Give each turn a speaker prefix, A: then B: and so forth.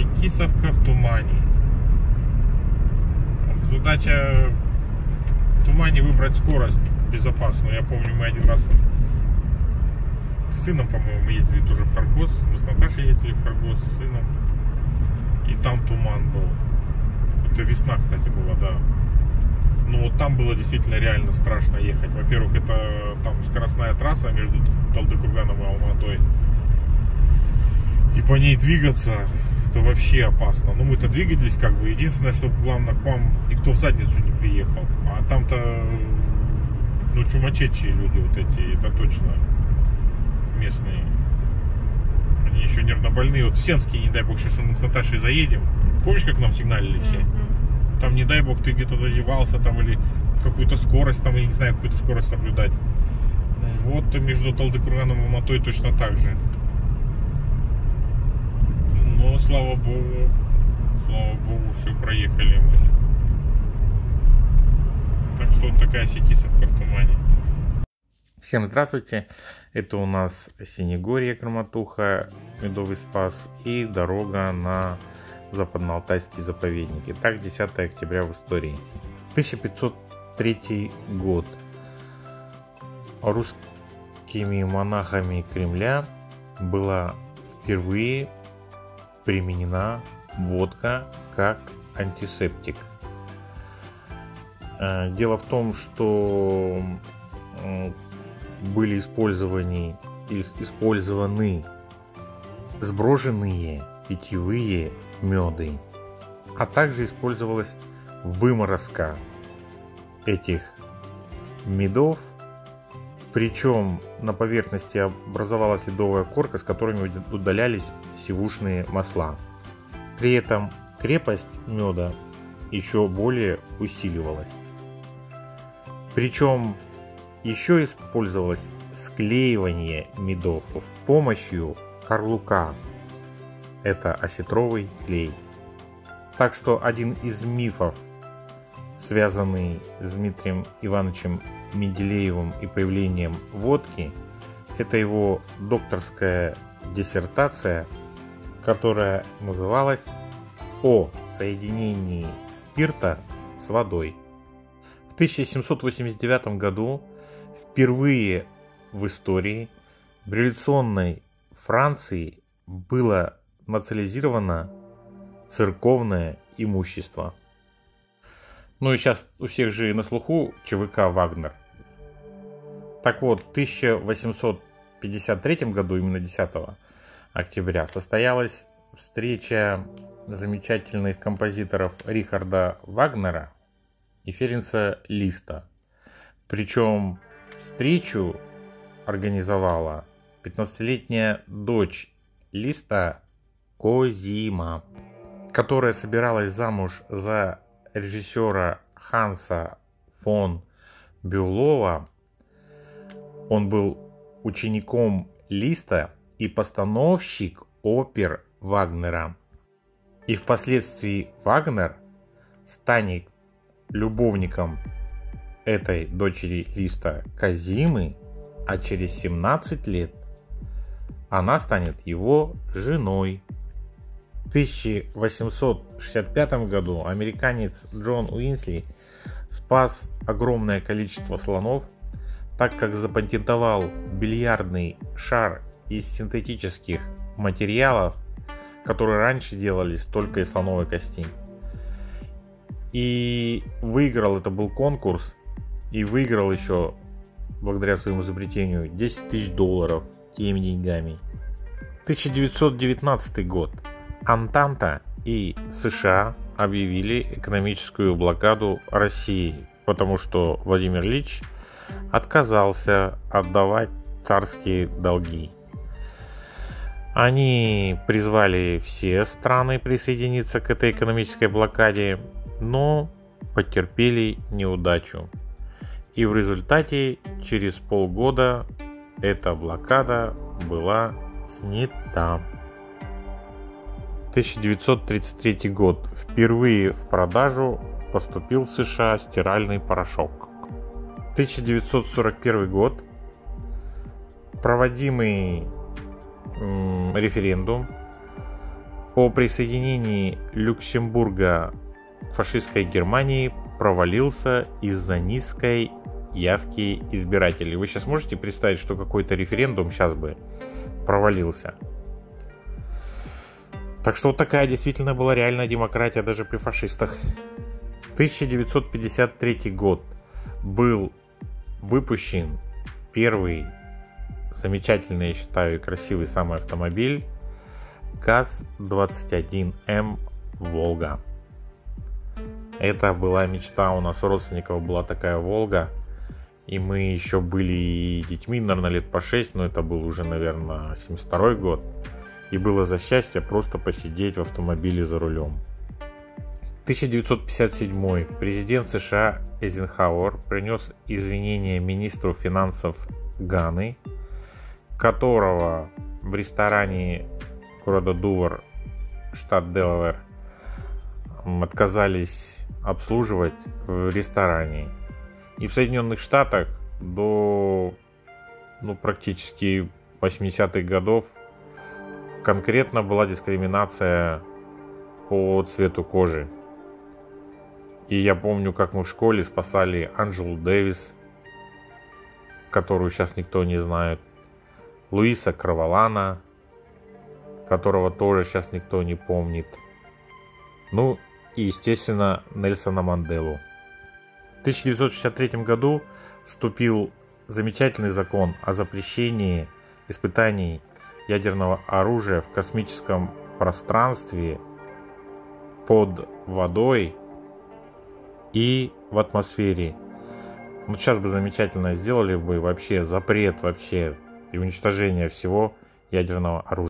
A: Секисовка в тумане. Задача в тумане выбрать скорость безопасную. Я помню, мы один раз с сыном, по-моему, мы ездили тоже в Харгос. Мы с Наташей ездили в Харгос с сыном. И там туман был. Это весна, кстати, была, да. Ну вот там было действительно реально страшно ехать. Во-первых, это там скоростная трасса между Талдыкурганом и Алматой. И по ней двигаться, это вообще опасно. Ну мы-то двигались как бы. Единственное, что главное, к вам никто в задницу не приехал. А там-то, ну, чумачечие люди вот эти, это точно местные. Они еще нервнобольные. Вот в Сенске, не дай бог, сейчас с Наташей заедем. Помнишь, как нам сигналили все? Там, не дай бог, ты где-то зазевался там или какую-то скорость, там, я не знаю, какую-то скорость соблюдать. Вот между Талдыкурганом и Матой точно так же. Но, слава богу, слава богу, все проехали мы. Так что вот такая сетисовка в тумане. Всем здравствуйте. Это у нас Синегорье, Краматуха, Медовый Спас и дорога на Западноалтайский заповедник. Итак, 10 октября в истории. 1503 год. Русскими монахами Кремля была впервые применена водка как антисептик. Э, Дело в том, что были использованы, использованы сброженные питьевые меды, а также использовалась выморозка этих медов, причем на поверхности образовалась ледовая корка, с которыми удалялись сивушные масла. При этом крепость меда еще более усиливалась. Причем еще использовалось склеивание медов с помощью карлука. Это осетровый клей. Так что один из мифов, связанный с Дмитрием Ивановичем Менделеевым и появлением водки, это его докторская диссертация, которая называлась «О соединении спирта с водой». В 1789 году впервые в истории в революционной Франции было национализировано церковное имущество. Ну и сейчас у всех же на слуху ЧВК «Вагнер». Так вот, в 1853 году, именно 10 октября, состоялась встреча замечательных композиторов Рихарда Вагнера и Ференца Листа. Причем встречу организовала 15-летняя дочь Листа Козима, которая собиралась замуж за режиссера Ханса фон Бюлова. Он был учеником Листа и постановщик опер Вагнера. И впоследствии Вагнер станет любовником этой дочери Листа Казимы, а через 17 лет она станет его женой. В 1865 году американец Джон Уинсли спас огромное количество слонов, так как запатентовал бильярдный шар из синтетических материалов, которые раньше делались только из слоновой кости. И выиграл, это был конкурс, и выиграл еще, благодаря своему изобретению, 10 тысяч долларов теми деньгами. 1919 год. Антанта и США объявили экономическую блокаду России, потому что Владимир Ильич отказался отдавать царские долги. Они призвали все страны присоединиться к этой экономической блокаде, но потерпели неудачу. И в результате через полгода эта блокада была снята. 1933 год. Впервые в продажу поступил в США стиральный порошок. 1941 год. Проводимый референдум по присоединении Люксембурга к фашистской Германии провалился из-за низкой явки избирателей. Вы сейчас можете представить, что какой-то референдум сейчас бы провалился? Так что вот такая действительно была реальная демократия даже при фашистах. 1953 год был выпущен первый замечательный, я считаю, и красивый самый автомобиль ГАЗ-21М «Волга». Это была мечта у нас у родственников, была такая «Волга». И мы еще были детьми, наверное, лет по 6, но это был уже, наверное, 72 год. И было за счастье просто посидеть в автомобиле за рулем. 1957 президент США Эйзенхауэр принес извинения министру финансов Ганы, которого в ресторане города Дувр, штат Делавер, отказались обслуживать в ресторане. И в Соединенных Штатах до ну, практически 80-х годов конкретно была дискриминация по цвету кожи. И я помню, как мы в школе спасали Анджелу Дэвис, которую сейчас никто не знает, Луиса Кравалана, которого тоже сейчас никто не помнит. Ну и, естественно, Нельсона Манделу. В 1963 году вступил замечательный закон о запрещении испытаний ядерного оружия в космическом пространстве под водой и в атмосфере. Ну, сейчас бы замечательно сделали бы вообще запрет вообще и уничтожение всего ядерного оружия.